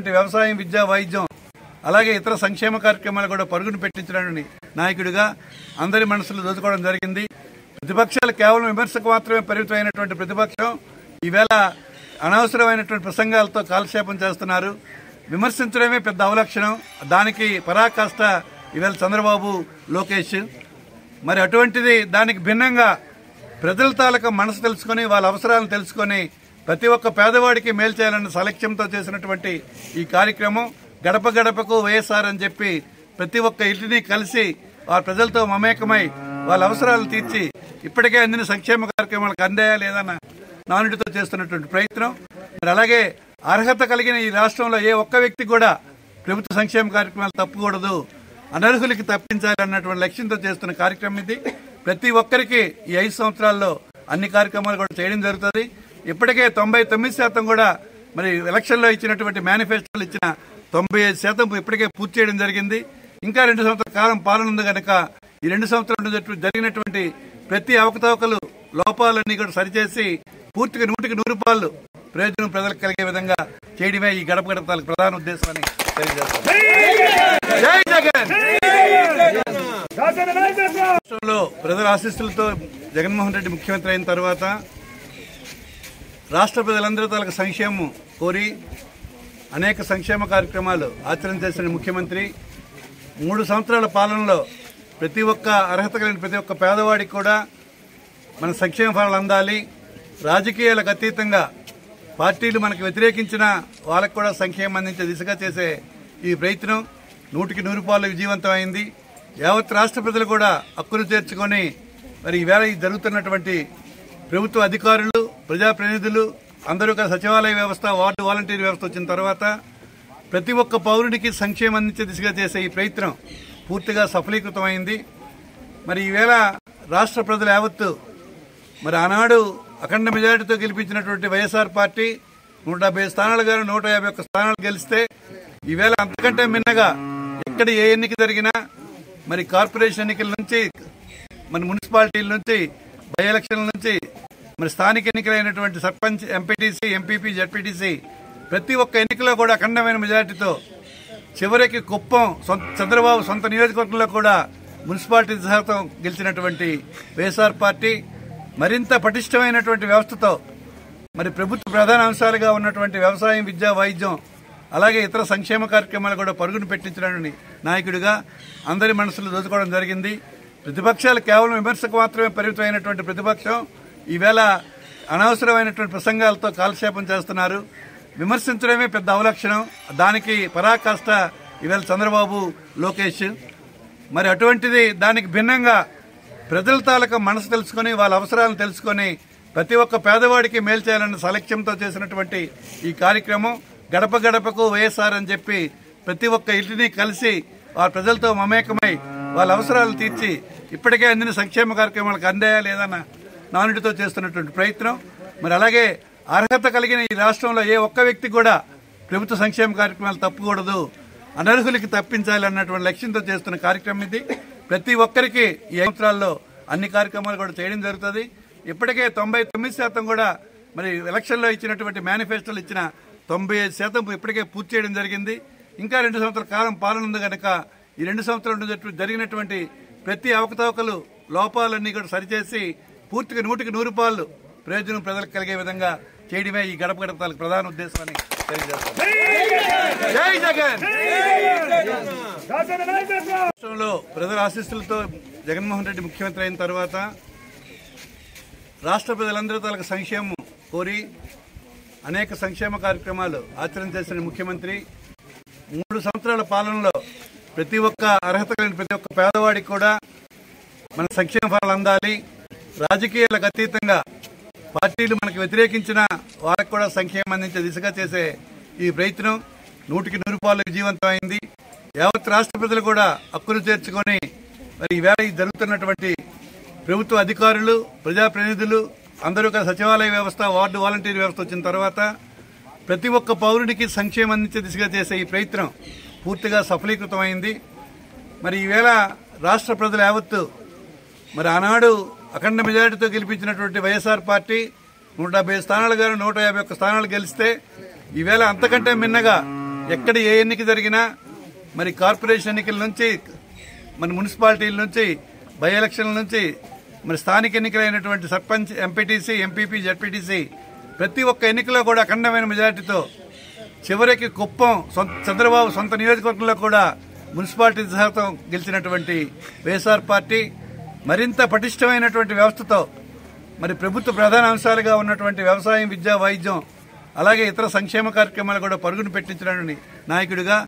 చేసినటువంటి వ్యవసాయం విద్య వైద్యం అలాగే ఇతర సంక్షేమ కార్యక్రమాలు కూడా పరుగును పెట్టించడానికి నాయకుడిగా అందరి మనసులు దోచుకోవడం జరిగింది. ప్రతిపక్షాలు కేవలం విమర్శకు మాత్రమే పరిమితమైనటువంటి ప్రతిపక్షం. ఈవేళ అనవసరమైనటువంటి ప్రసంగాలతో కాలక్షేపం చేస్తున్నారు. విమర్శించడమే పెద్ద అవలక్షణం. దానికి పరాకాష్ట ఈవేళ చంద్రబాబు లోకేష్. మరి అటువంటిది దానికి భిన్నంగా ప్రజల తాలూకా మనసు తెలుసుకొని వాళ్ళ అవసరాలను తెలుసుకొని ప్రతి ఒక్క పేదవాడికి మేలు చేయాలన్న సలక్ష్యంతో చేసినటువంటి ఈ కార్యక్రమం గడప గడపకు వైఎస్ఆర్ అని చెప్పి ప్రతి ఒక్క ఇంటిని కలిసి ఆ ప్రజలతో మమేకమై వాళ్ళ అవసరాలు తీర్చి ఇప్పటికే అందిన సంక్షేమ కార్యక్రమాలకు అందాయా లేదన్న నానుడితో చేస్తున్నటువంటి ప్రయత్నం. మరి అలాగే అర్హత కలిగిన ఈ రాష్ట్రంలో ఏ ఒక్క వ్యక్తి కూడా ప్రభుత్వ సంక్షేమ కార్యక్రమాలు తప్పకూడదు అనర్హులకి తప్పించాలి అన్నటువంటి లక్ష్యంతో చేస్తున్న కార్యక్రమం ఇది. ప్రతి ఒక్కరికి ఈ ఐదు సంవత్సరాల్లో అన్ని కార్యక్రమాలు కూడా చేయడం జరుగుతుంది. ఇప్పటికే తొంభై తొమ్మిది శాతం కూడా మరి ఎలక్షన్లో ఇచ్చినటువంటి మేనిఫెస్టోలు ఇచ్చిన తొంభై ఐదు శాతం ఇప్పటికే పూర్తి చేయడం జరిగింది. ఇంకా రెండు సంవత్సరాల కాలం పాలన ఉంది కనుక ఈ రెండు సంవత్సరాలు జరిగినటువంటి ప్రతి అవకతవకలు లోపాలన్నీ కూడా సరిచేసి పూర్తిగా నూటికి నూరు పాలు ప్రయోజనం ప్రజలకు కలిగే విధంగా చేయడమే ఈ గడప గడపలకు ప్రధాన ఉద్దేశం అని తెలియజేస్తాను రాష్ట్రంలో ప్రజల ఆశీస్సులతో జగన్మోహన్ రెడ్డి ముఖ్యమంత్రి అయిన తర్వాత రాష్ట్ర ప్రజలందరూ తలకు సంక్షేమం కోరి అనేక సంక్షేమ కార్యక్రమాలు ఆచరణ చేసిన ముఖ్యమంత్రి. మూడు సంవత్సరాల పాలనలో ప్రతి ఒక్క అర్హత కలిగిన ప్రతి ఒక్క పేదవాడికి కూడా మన సంక్షేమ ఫలాలు అందాలి. రాజకీయాలకు అతీతంగా పార్టీలు మనకు వ్యతిరేకించిన వాళ్ళకు కూడా సంక్షేమం అందించే దిశగా చేసే ఈ ప్రయత్నం నూటికి నూరు పాలు విజయవంతమైంది యావత్ రాష్ట్ర ప్రజలు కూడా హక్కును చేర్చుకొని మరి ఈవేళ ఈ జరుగుతున్నటువంటి ప్రభుత్వ అధికారులు ప్రజాప్రతినిధులు అందరూ కూడా సచివాలయ వ్యవస్థ వార్డు వాలంటీర్ వ్యవస్థ వచ్చిన తర్వాత ప్రతి ఒక్క పౌరుడికి సంక్షేమం అందించే దిశగా చేసే ఈ ప్రయత్నం పూర్తిగా సఫలీకృతమైంది. మరి ఈవేళ రాష్ట్ర ప్రజలు యావత్తు మరి ఆనాడు అఖండ మెజారిటీతో గెలిపించినటువంటి వైఎస్ఆర్ పార్టీ నూట డెబ్బై స్థానాలు గాను నూట యాభై ఒక్క స్థానాలు గెలిస్తే ఈవేళ అంతకంటే మిన్నగా ఎక్కడ ఏ ఎన్నిక జరిగినా మరి కార్పొరేషన్ ఎన్నికల నుంచి మరి మున్సిపాలిటీల నుంచి బై ఎలక్షన్ల నుంచి మరి స్థానిక ఎన్నికలైనటువంటి సర్పంచ్ ఎంపీటీసీ ఎంపీపీ జడ్పీటీసీ ప్రతి ఒక్క ఎన్నికలో కూడా అఖండమైన మెజార్టీతో చివరికి కుప్పం చంద్రబాబు సొంత నియోజకవర్గంలో కూడా మున్సిపాలిటీ శాతం గెలిచినటువంటి వైఎస్ఆర్ పార్టీ మరింత పటిష్టమైనటువంటి వ్యవస్థతో మరి ప్రభుత్వ ప్రధాన అంశాలుగా ఉన్నటువంటి వ్యవసాయం విద్య వైద్యం అలాగే ఇతర సంక్షేమ కార్యక్రమాలు కూడా పరుగును పెట్టించడానికి నాయకుడిగా అందరి మనసులు దోచుకోవడం జరిగింది. ప్రతిపక్షాలు కేవలం విమర్శకు మాత్రమే పరిమితమైనటువంటి ప్రతిపక్షం. ఈవేళ అనవసరమైనటువంటి ప్రసంగాలతో కాలక్షేపం చేస్తున్నారు. విమర్శించడమే పెద్ద అవలక్షణం. దానికి పరాకాష్ట ఈవేళ చంద్రబాబు లోకేష్. మరి అటువంటిది దానికి భిన్నంగా ప్రజల తాలూకా మనసు తెలుసుకొని వాళ్ళ అవసరాలను తెలుసుకొని ప్రతి ఒక్క పేదవాడికి మేలు చేయాలన్న సలక్ష్యంతో చేసినటువంటి ఈ కార్యక్రమం గడప గడపకు వైఎస్ఆర్ అని చెప్పి ప్రతి ఒక్క ఇంటిని కలిసి ఆ ప్రజలతో మమేకమై వాళ్ళ అవసరాలు తీర్చి ఇప్పటికే అందిన సంక్షేమ కార్యక్రమాలకు అందాయా లేదన్న నానుడితో చేస్తున్నటువంటి ప్రయత్నం. మరి అలాగే అర్హత కలిగిన ఈ రాష్ట్రంలో ఏ ఒక్క వ్యక్తి కూడా ప్రభుత్వ సంక్షేమ కార్యక్రమాలు తప్పకూడదు అనర్హులకి తప్పించాలి అన్నటువంటి లక్ష్యంతో చేస్తున్న కార్యక్రమం ఇది. ప్రతి ఒక్కరికి ఈ సంవత్సరాల్లో అన్ని కార్యక్రమాలు కూడా చేయడం జరుగుతుంది. ఇప్పటికే తొంభై తొమ్మిది శాతం కూడా మరి ఎలక్షన్లో ఇచ్చినటువంటి మేనిఫెస్టోలు ఇచ్చిన తొంభై ఐదు శాతం ఇప్పటికే పూర్తి చేయడం జరిగింది. ఇంకా రెండు సంవత్సరాల కాలం పాలన ఉంది కనుక ఈ రెండు సంవత్సరాలు జరిగినటువంటి ప్రతి అవకతవకలు లోపాలన్నీ కూడా సరిచేసి పూర్తిగా నూటికి నూరు పాలు ప్రయోజనం ప్రజలకు కలిగే విధంగా చేయడమే ఈ గడప గడప ప్రధాన ఉద్దేశం అని రాష్ట్రంలో ప్రజల ఆశీస్సులతో జగన్మోహన్ రెడ్డి ముఖ్యమంత్రి అయిన తర్వాత రాష్ట్ర ప్రజలందరూ తలకు సంక్షేమం కోరి అనేక సంక్షేమ కార్యక్రమాలు ఆచరణ చేసిన ముఖ్యమంత్రి. మూడు సంవత్సరాల పాలనలో ప్రతి ఒక్క అర్హత కలిగిన ప్రతి ఒక్క పేదవాడికి కూడా మన సంక్షేమ ఫలాలు అందాలి. రాజకీయాలకు అతీతంగా పార్టీలు మనకు వ్యతిరేకించిన వాళ్ళకు కూడా సంక్షేమం అందించే దిశగా చేసే ఈ ప్రయత్నం నూటికి నూరు పాలు విజయవంతమైంది. యావత్ రాష్ట్ర ప్రజలు కూడా హక్కును చేర్చుకొని మరి ఈవేళ ఈ జరుగుతున్నటువంటి ప్రభుత్వ అధికారులు ప్రజాప్రతినిధులు అందరూ కూడా సచివాలయ వ్యవస్థ వార్డు వాలంటీర్ వ్యవస్థ వచ్చిన తర్వాత ప్రతి ఒక్క పౌరుడికి సంక్షేమం అందించే దిశగా చేసే ఈ ప్రయత్నం పూర్తిగా సఫలీకృతమైంది. మరి ఈవేళ రాష్ట్ర ప్రజలు యావత్తు మరి ఆనాడు అఖండ మెజారిటీతో గెలిపించినటువంటి వైఎస్ఆర్ పార్టీ నూట డెబ్బై స్థానాలు గాను నూట యాభై ఒక్క స్థానాలు గెలిస్తే ఈవేళ అంతకంటే మిన్నగా ఎక్కడ ఏ ఎన్నిక జరిగినా మరి కార్పొరేషన్ ఎన్నికల నుంచి మన మున్సిపాలిటీల నుంచి బై ఎలక్షన్ల నుంచి మరి స్థానిక ఎన్నికలైనటువంటి సర్పంచ్ ఎంపీటీసీ ఎంపీపీ జడ్పీటీసీ ప్రతి ఒక్క ఎన్నికలో కూడా అఖండమైన మెజార్టీతో చివరికి కుప్పం చంద్రబాబు సొంత నియోజకవర్గంలో కూడా మున్సిపాలిటీ సహతం గెలిచినటువంటి వైఎస్ఆర్ పార్టీ మరింత పటిష్టమైనటువంటి వ్యవస్థతో మరి ప్రభుత్వ ప్రధాన అంశాలుగా ఉన్నటువంటి వ్యవసాయం విద్య వైద్యం అలాగే ఇతర సంక్షేమ కార్యక్రమాలు కూడా పరుగును పెట్టించడానికి నాయకుడిగా